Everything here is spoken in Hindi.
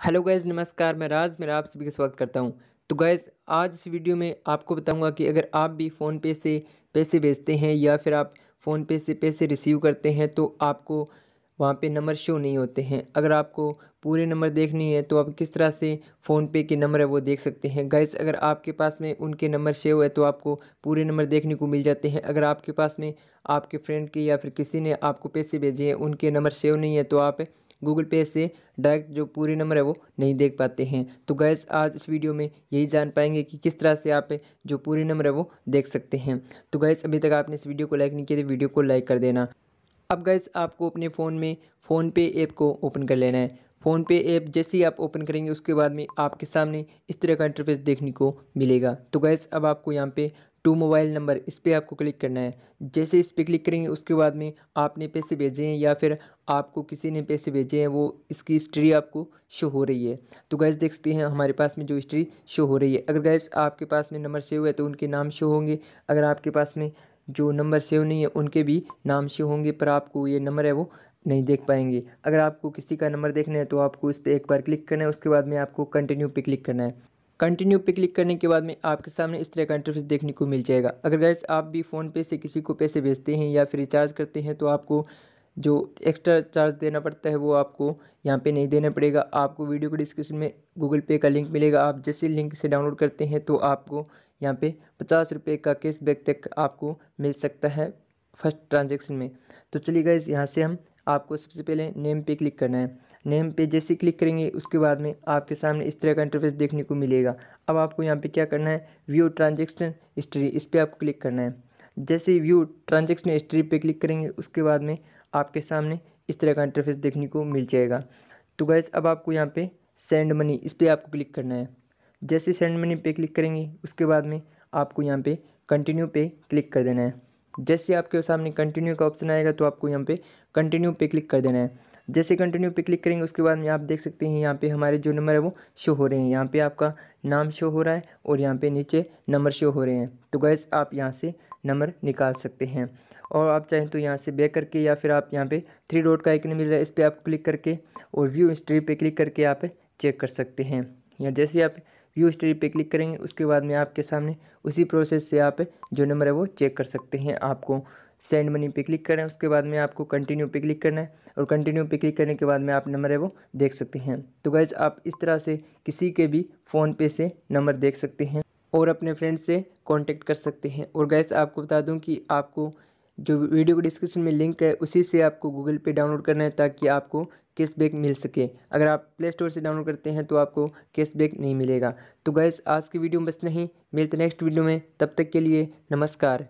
हेलो गैज़ नमस्कार, मैं राज, मेरा आप सभी का स्वागत करता हूँ। तो गैज़ आज इस वीडियो में आपको बताऊँगा कि अगर आप भी फ़ोन पे से पैसे भेजते हैं या फिर आप फ़ोन पे से पैसे रिसीव करते हैं तो आपको वहाँ पे नंबर शो नहीं होते हैं। अगर आपको पूरे नंबर देखनी है तो आप किस तरह से फ़ोन पे के नंबर है वो देख सकते हैं। गैस अगर आपके पास में उनके नंबर सेव है तो आपको पूरे नंबर देखने को मिल जाते हैं। अगर आपके पास में आपके फ्रेंड के या फिर किसी ने आपको पैसे भेजे हैं, उनके नंबर सेव नहीं है तो आप गूगल पे से डायरेक्ट जो पूरे नंबर है वो नहीं देख पाते हैं। तो गैस आज इस वीडियो में यही जान पाएँगे कि किस तरह से आप जो पूरे नंबर है वो देख सकते हैं। तो गैस अभी तक आपने इस वीडियो को लाइक नहीं किया तो वीडियो को लाइक कर देना। अब गैस आपको अपने फ़ोन में फ़ोन पे ऐप को ओपन कर लेना है। फ़ोन पे ऐप जैसे ही आप ओपन करेंगे, उसके बाद में आपके सामने इस तरह का इंटरफेस देखने को मिलेगा। तो गैस अब आपको यहाँ पे टू मोबाइल नंबर इस पर आपको क्लिक करना है। जैसे इस पर क्लिक करेंगे, उसके बाद में आपने पैसे भेजे हैं या फिर आपको किसी ने पैसे भेजे हैं, वो इसकी हिस्ट्री आपको शो हो रही है। तो गैस देख सकते हैं, हमारे पास में जो हिस्ट्री शो हो रही है। अगर गैस आपके पास में नंबर सेव है तो उनके नाम शो होंगे। अगर आपके पास में जो नंबर सेव नहीं है, उनके भी नाम शो होंगे, पर आपको ये नंबर है, वो नहीं देख पाएँगे। अगर आपको किसी का नंबर देखना है तो आपको इस पर एक बार क्लिक करना है, उसके बाद में आपको कंटिन्यू पे क्लिक करना है। कंटिन्यू पे क्लिक करने के बाद में आपके सामने इस तरह का इंटरफेस देखने को मिल जाएगा। अगर गैस आप भी फ़ोन पे से किसी को पैसे भेजते हैं या फिर रिचार्ज करते हैं तो आपको जो एक्स्ट्रा चार्ज देना पड़ता है, वो आपको यहाँ पे नहीं देना पड़ेगा। आपको वीडियो के डिस्क्रिप्शन में गूगल पे का लिंक मिलेगा। आप जैसे लिंक से डाउनलोड करते हैं तो आपको यहाँ पे पचास रुपये का कैशबैक तक आपको मिल सकता है फ़र्स्ट ट्रांजेक्शन में। तो चलिए गए यहाँ से हम आपको सबसे पहले नेम पे क्लिक करना है। नेम पे जैसे क्लिक करेंगे, उसके बाद में आपके सामने इस तरह का इंटरफेस देखने को मिलेगा। अब आपको यहाँ पे क्या करना है? व्यू ट्रांजेक्शन हिस्ट्री इस पर आपको क्लिक करना है। जैसे व्यू ट्रांजेक्शन हिस्ट्री पे क्लिक करेंगे, उसके बाद में आपके सामने इस तरह का इंटरफेस देखने को मिल जाएगा। तो गैस अब आपको यहाँ पे सेंड मनी इस पर आपको क्लिक करना है। जैसे सेंड मनी पे क्लिक करेंगे, उसके बाद में आपको यहाँ पे कंटिन्यू पे क्लिक कर देना है। जैसे आपके सामने कंटिन्यू का ऑप्शन आएगा तो आपको यहाँ पे कंटिन्यू पे क्लिक कर देना है। जैसे कंटिन्यू पे क्लिक करेंगे, उसके बाद में आप देख सकते हैं यहाँ पे हमारे जो नंबर है वो शो हो रहे हैं। यहाँ पे आपका नाम शो हो रहा है और यहाँ पे नीचे नंबर शो हो रहे हैं। तो गैस आप यहाँ से नंबर निकाल सकते हैं। और आप चाहें तो यहाँ से बैक करके या फिर आप यहाँ पे थ्री डॉट का आइकन मिल रहा है, इस पर आप क्लिक करके और व्यू हिस्ट्री पर क्लिक करके आप चेक कर सकते हैं। या जैसे आप व्यू हिस्ट्री पे क्लिक करेंगे, उसके बाद में आपके सामने उसी प्रोसेस से आप जो नंबर है वो चेक कर सकते हैं। आपको सेंड मनी पे क्लिक करें उसके बाद में आपको कंटिन्यू पे क्लिक करना है और कंटिन्यू पे क्लिक करने के बाद में आप नंबर है वो देख सकते हैं। तो गैज़ आप इस तरह से किसी के भी फ़ोन पे से नंबर देख सकते हैं और अपने फ्रेंड से कांटेक्ट कर सकते हैं। और गैस आपको बता दूँ कि आपको जो वीडियो को डिस्क्रिप्शन में लिंक है, उसी से आपको गूगल पे डाउनलोड करना है ताकि आपको कैशबैक मिल सके। अगर आप प्ले स्टोर से डाउनलोड करते हैं तो आपको कैशबैक नहीं मिलेगा। तो गैस आज की वीडियो में बस नहीं मिलते नेक्स्ट वीडियो में। तब तक के लिए नमस्कार।